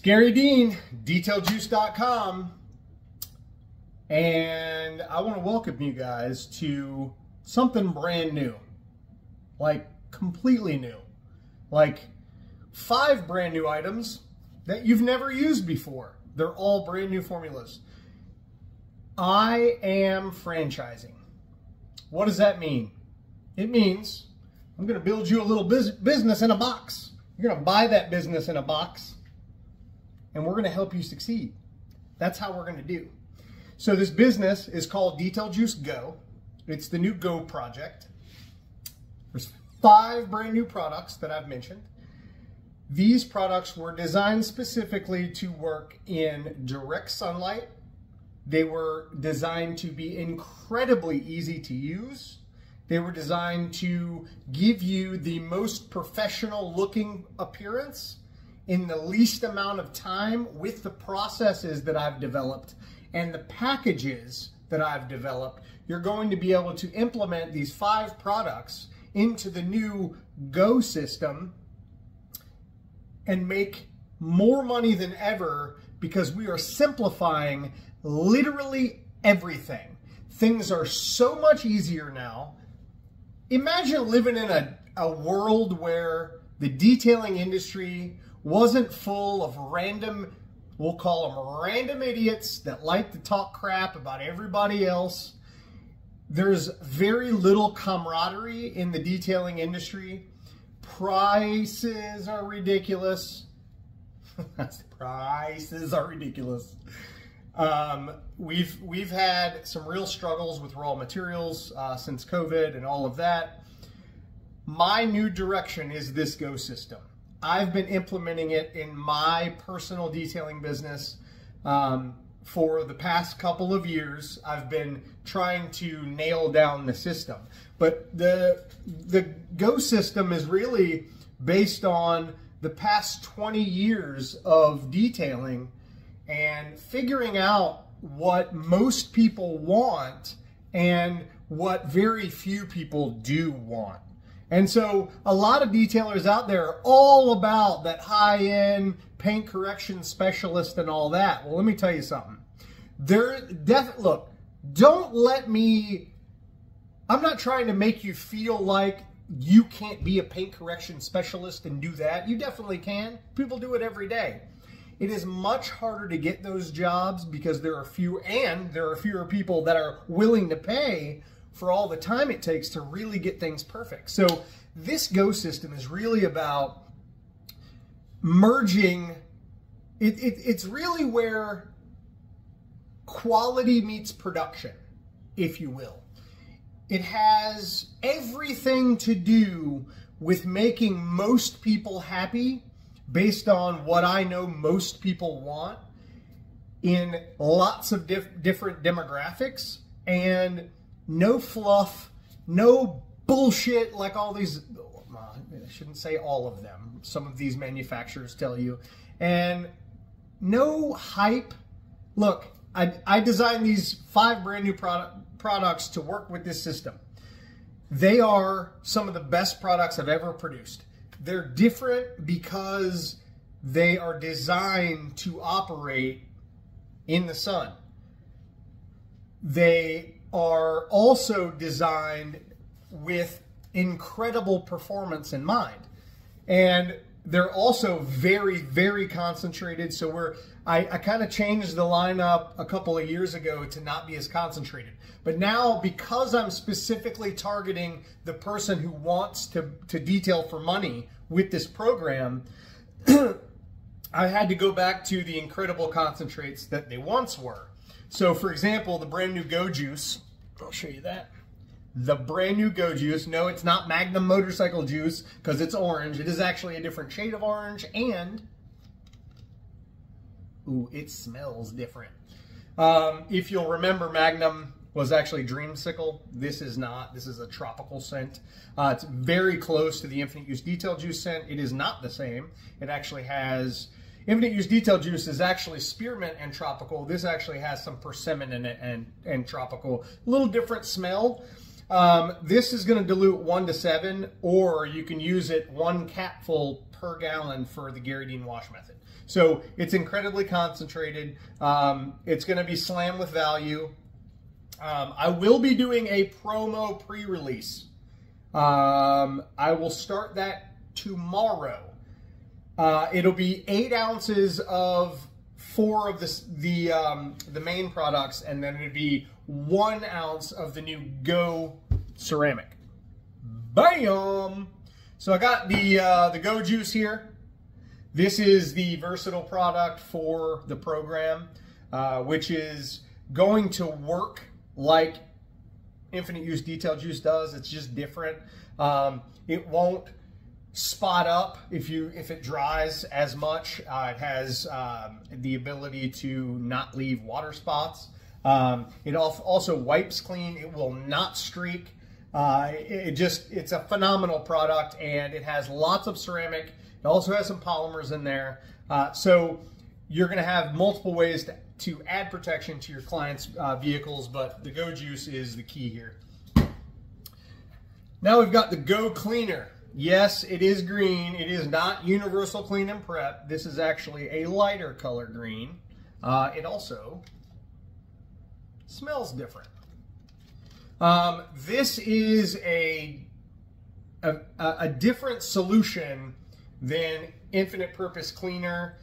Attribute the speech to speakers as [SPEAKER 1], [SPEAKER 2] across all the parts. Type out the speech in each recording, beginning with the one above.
[SPEAKER 1] It's Garry Dean, detailjuice.com, and I want to welcome you guys to something brand new, like completely new, like five brand new items that you've never used before. They're all brand new formulas. I am franchising. What does that mean? It means I'm going to build you a little business in a box. You're going to buy that business in a box and we're going to help you succeed. That's how we're going to do. So this business is called Detail Juice Go. It's the new Go project. There's five brand new products that I've mentioned. These products were designed specifically to work in direct sunlight. They were designed to be incredibly easy to use. They were designed to give you the most professional looking appearance in the least amount of time with the processes that I've developed and the packages that I've developed, you're going to be able to implement these five products into the new Go system and make more money than ever because we are simplifying literally everything. Things are so much easier now. Imagine living in a, a world where the detailing industry wasn't full of random, we'll call them random idiots that like to talk crap about everybody else. There's very little camaraderie in the detailing industry. Prices are ridiculous. Prices are ridiculous. Um, we've we've had some real struggles with raw materials uh, since COVID and all of that. My new direction is this Go system. I've been implementing it in my personal detailing business um, for the past couple of years. I've been trying to nail down the system, but the the Go system is really based on the past 20 years of detailing and figuring out what most people want and what very few people do want. And so a lot of detailers out there are all about that high-end paint correction specialist and all that. Well, let me tell you something. There, def- look, don't let me, I'm not trying to make you feel like you can't be a paint correction specialist and do that. You definitely can. People do it every day. It is much harder to get those jobs because there are few and there are fewer people that are willing to pay for all the time it takes to really get things perfect. So this Go system is really about merging. It, it, it's really where quality meets production, if you will. It has everything to do with making most people happy based on what I know most people want in lots of diff different demographics and no fluff, no bullshit like all these. I shouldn't say all of them. Some of these manufacturers tell you, and no hype. Look, I, I designed these five brand new product, products to work with this system. They are some of the best products I've ever produced. They're different because they are designed to operate in the sun. They are also designed with incredible performance in mind. And they're also very, very concentrated. So we're I, I kind of changed the lineup a couple of years ago to not be as concentrated. But now because I'm specifically targeting the person who wants to, to detail for money with this program, I had to go back to the incredible concentrates that they once were. So for example, the brand new Go Juice, I'll show you that. The brand new Go Juice, no, it's not Magnum Motorcycle Juice because it's orange. It is actually a different shade of orange and, ooh, it smells different. Um, if you'll remember, Magnum was actually Dreamsicle. This is not. This is a tropical scent. Uh, it's very close to the Infinite Use Detail Juice scent. It is not the same. It actually has Infinite Use Detail Juice is actually spearmint and tropical. This actually has some persimmon in it and, and tropical. A little different smell. Um, this is going to dilute one to seven, or you can use it one capful per gallon for the Garry Dean wash method. So it's incredibly concentrated. Um, it's going to be slam with value. Um, I will be doing a promo pre-release. Um, I will start that tomorrow. Uh, it'll be eight ounces of four of the the um, the main products, and then it'd be one ounce of the new Go ceramic. Bam! So I got the uh, the Go juice here. This is the versatile product for the program, uh, which is going to work like Infinite Use Detail Juice does. It's just different. Um, it won't spot up if you if it dries as much. Uh, it has um, the ability to not leave water spots. Um, it also wipes clean. It will not streak. Uh, it just it's a phenomenal product and it has lots of ceramic. It also has some polymers in there. Uh, so you're going to have multiple ways to, to add protection to your clients' uh, vehicles, but the Go Juice is the key here. Now we've got the Go Cleaner. Yes, it is green. It is not universal clean and prep. This is actually a lighter color green. Uh, it also smells different. Um, this is a, a, a different solution than Infinite Purpose Cleaner.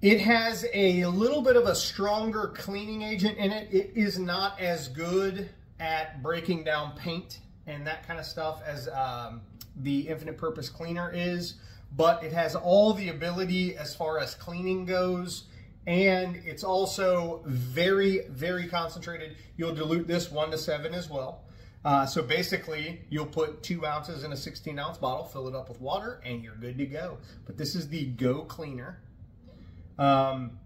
[SPEAKER 1] It has a little bit of a stronger cleaning agent in it. It is not as good at breaking down paint and that kind of stuff as um, the Infinite Purpose Cleaner is, but it has all the ability as far as cleaning goes and it's also very, very concentrated. You'll dilute this one to seven as well. Uh, so basically, you'll put two ounces in a 16 ounce bottle, fill it up with water, and you're good to go. But this is the Go Cleaner. Um,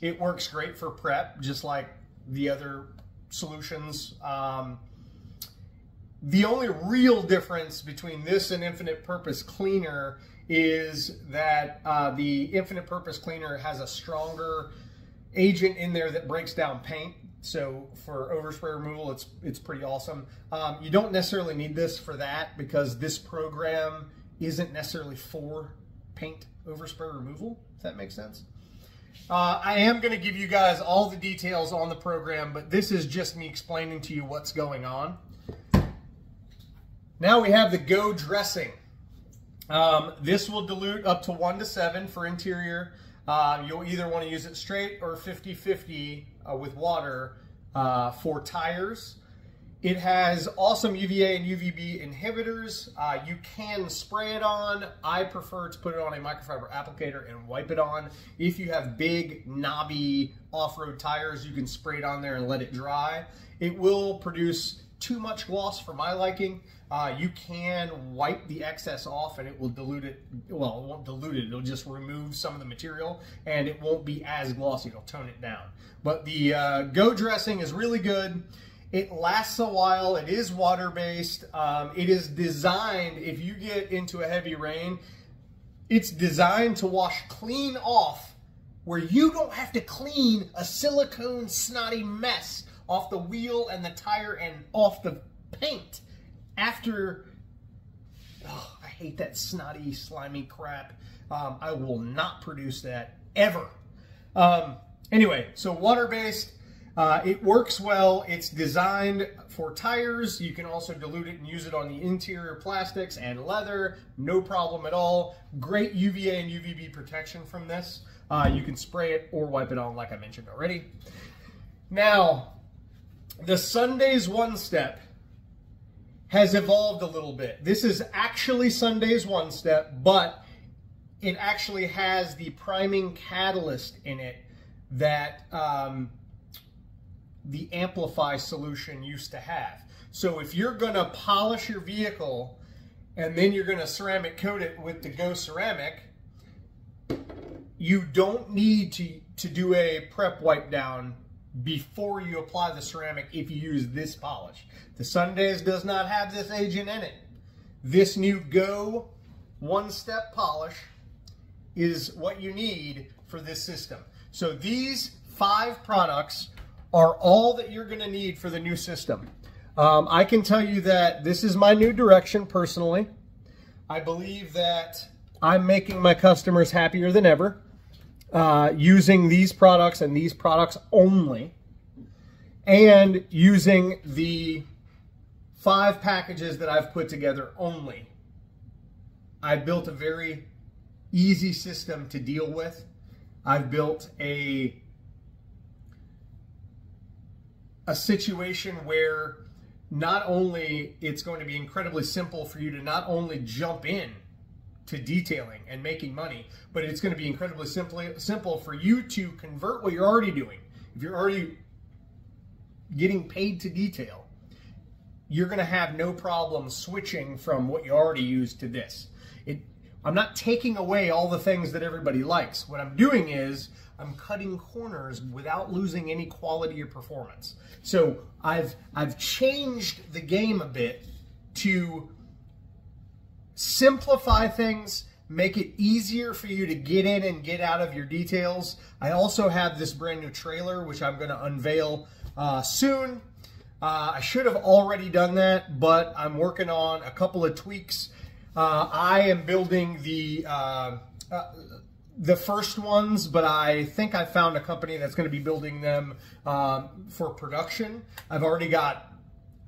[SPEAKER 1] it works great for prep, just like the other solutions. Um, the only real difference between this and Infinite Purpose Cleaner is that uh, the infinite purpose cleaner has a stronger agent in there that breaks down paint. So for overspray removal, it's it's pretty awesome. Um, you don't necessarily need this for that because this program isn't necessarily for paint overspray removal. If that makes sense. Uh, I am going to give you guys all the details on the program, but this is just me explaining to you what's going on. Now we have the Go dressing. Um, this will dilute up to 1 to 7 for interior. Uh, you'll either want to use it straight or 50-50 uh, with water uh, for tires. It has awesome UVA and UVB inhibitors. Uh, you can spray it on. I prefer to put it on a microfiber applicator and wipe it on. If you have big, knobby off-road tires, you can spray it on there and let it dry. It will produce too much gloss for my liking. Uh, you can wipe the excess off and it will dilute it. Well, it won't dilute it. It'll just remove some of the material and it won't be as glossy. It'll tone it down. But the uh, Go dressing is really good. It lasts a while. It is water-based. Um, it is designed, if you get into a heavy rain, it's designed to wash clean off where you don't have to clean a silicone snotty mess off the wheel and the tire and off the paint after oh, I hate that snotty, slimy crap. Um, I will not produce that ever. Um, anyway, so water-based, uh, it works well. It's designed for tires. You can also dilute it and use it on the interior plastics and leather. No problem at all. Great UVA and UVB protection from this. Uh, you can spray it or wipe it on like I mentioned already. Now, the Sundays One Step has evolved a little bit. This is actually Sunday's One Step, but it actually has the priming catalyst in it that um, the Amplify solution used to have. So if you're going to polish your vehicle and then you're going to ceramic coat it with the Go Ceramic, you don't need to, to do a prep wipe down before you apply the ceramic if you use this polish. The Sundays does not have this agent in it. This new Go one-step polish is what you need for this system. So these five products are all that you're going to need for the new system. Um, I can tell you that this is my new direction personally. I believe that I'm making my customers happier than ever uh, using these products and these products only, and using the five packages that I've put together only. I built a very easy system to deal with. I've built a a situation where not only it's going to be incredibly simple for you to not only jump in to detailing and making money, but it's going to be incredibly simply simple for you to convert what you're already doing. If you're already getting paid to detail, you're going to have no problem switching from what you already use to this. It, I'm not taking away all the things that everybody likes. What I'm doing is I'm cutting corners without losing any quality or performance. So I've I've changed the game a bit to simplify things, make it easier for you to get in and get out of your details. I also have this brand new trailer, which I'm going to unveil uh, soon. Uh, I should have already done that, but I'm working on a couple of tweaks. Uh, I am building the uh, uh, the first ones, but I think I found a company that's going to be building them um, for production. I've already got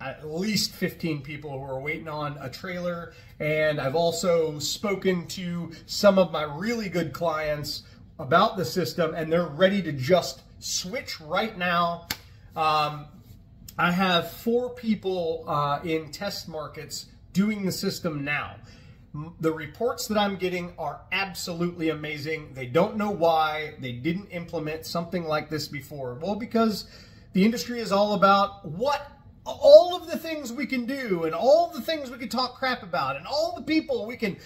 [SPEAKER 1] at least 15 people who are waiting on a trailer. And I've also spoken to some of my really good clients about the system, and they're ready to just switch right now. Um, I have four people uh, in test markets doing the system now. The reports that I'm getting are absolutely amazing. They don't know why they didn't implement something like this before. Well, because the industry is all about what all of the things we can do and all the things we can talk crap about and all the people we can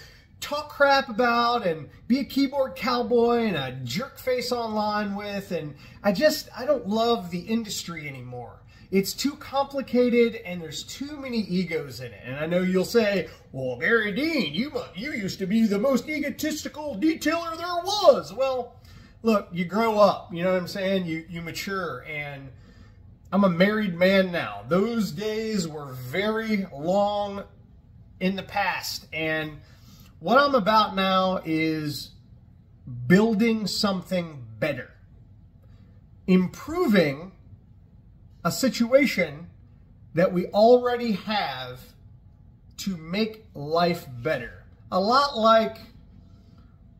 [SPEAKER 1] talk crap about and be a keyboard cowboy and a jerk face online with and I just I don't love the industry anymore. It's too complicated and there's too many egos in it. And I know you'll say, "Well, Garry Dean, you you used to be the most egotistical detailer there was." Well, look, you grow up, you know what I'm saying? You you mature and I'm a married man now. Those days were very long in the past. And what I'm about now is building something better, improving a situation that we already have to make life better. A lot like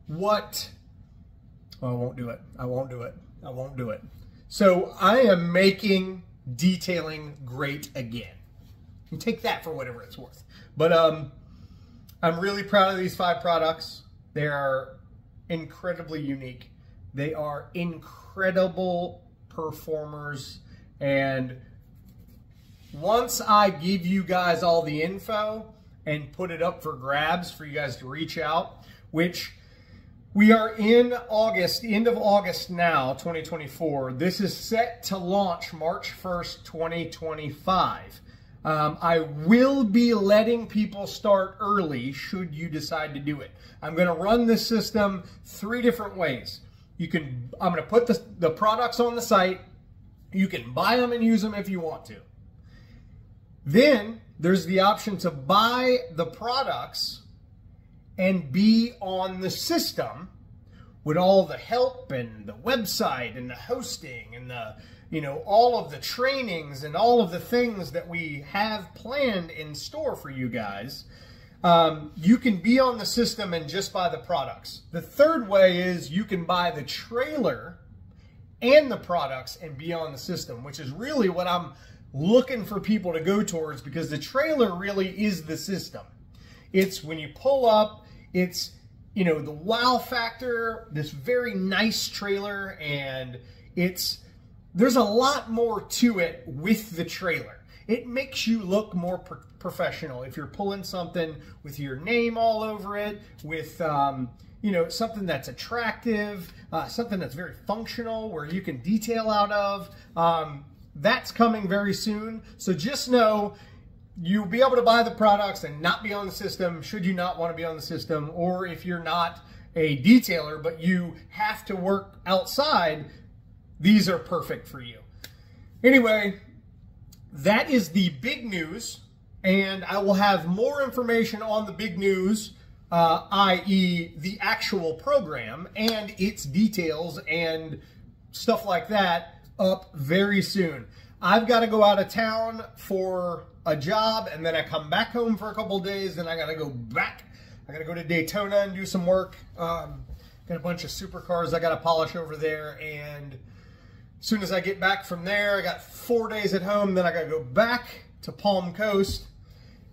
[SPEAKER 1] what, well, I won't do it. I won't do it. I won't do it. So I am making detailing great again. You take that for whatever it's worth. But um, I'm really proud of these five products. They are incredibly unique. They are incredible performers. And once I give you guys all the info and put it up for grabs for you guys to reach out, which we are in August, end of August now, 2024. This is set to launch March 1st, 2025. Um, I will be letting people start early should you decide to do it. I'm going to run this system three different ways. You can, I'm going to put the, the products on the site. You can buy them and use them if you want to. Then there's the option to buy the products and be on the system with all the help and the website and the hosting and the you know all of the trainings and all of the things that we have planned in store for you guys um, you can be on the system and just buy the products. The third way is you can buy the trailer and the products and be on the system which is really what i'm looking for people to go towards because the trailer really is the system. It's when you pull up it's, you know, the wow factor, this very nice trailer, and it's, there's a lot more to it with the trailer. It makes you look more pro professional if you're pulling something with your name all over it, with, um, you know, something that's attractive, uh, something that's very functional where you can detail out of. Um, that's coming very soon. So just know you'll be able to buy the products and not be on the system should you not want to be on the system or if you're not a detailer but you have to work outside these are perfect for you anyway that is the big news, and I will have more information on the big news, uh, i.e., the actual program and its details and stuff like that, up very soon. I've got to go out of town for a job, and then I come back home for a couple days, and I got to go back. I got to go to Daytona and do some work. Um, got a bunch of supercars I got to polish over there, and as soon as I get back from there, I got four days at home. Then I got to go back to Palm Coast,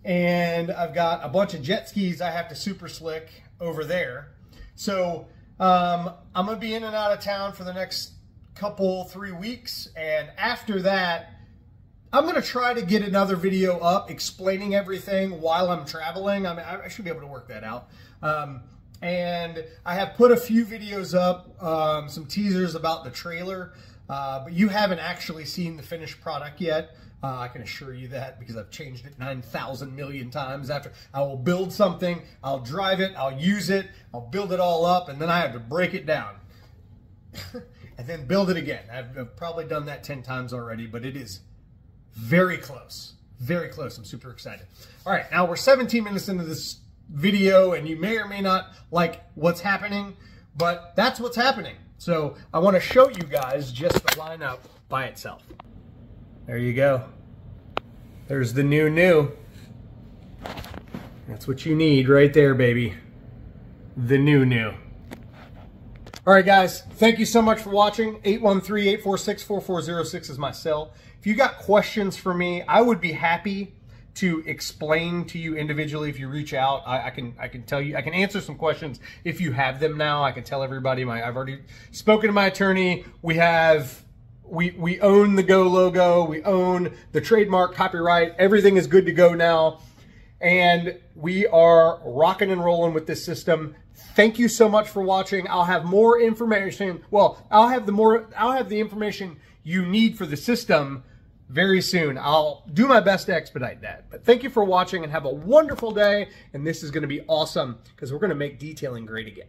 [SPEAKER 1] and I've got a bunch of jet skis I have to super slick over there. So um, I'm gonna be in and out of town for the next couple three weeks, and after that, I'm gonna try to get another video up explaining everything while I'm traveling. I mean, I should be able to work that out. Um, and I have put a few videos up, um, some teasers about the trailer. Uh, but you haven't actually seen the finished product yet. Uh, I can assure you that because I've changed it 9,000 million times. After I will build something, I'll drive it, I'll use it, I'll build it all up, and then I have to break it down. and then build it again. I've, I've probably done that 10 times already, but it is very close. Very close. I'm super excited. All right, now we're 17 minutes into this video, and you may or may not like what's happening, but that's what's happening. So I want to show you guys just the lineup by itself. There you go. There's the new new. That's what you need right there, baby. The new new. All right, guys, thank you so much for watching. 813-846-4406 is my cell. If you got questions for me, I would be happy to explain to you individually. If you reach out I, I, can i can tell you i can answer some questions. If you have them now i can tell everybody my i've already spoken to my attorney. We have we we own the go logo. We own the trademark copyright. Everything is good to go now. And we are rocking and rolling with this system thank you so much for watching i'll have more information well i'll have the more i'll have the information you need for the system very soon. I'll do my best to expedite that. But thank you for watching and have a wonderful day. And this is going to be awesome because we're going to make detailing great again.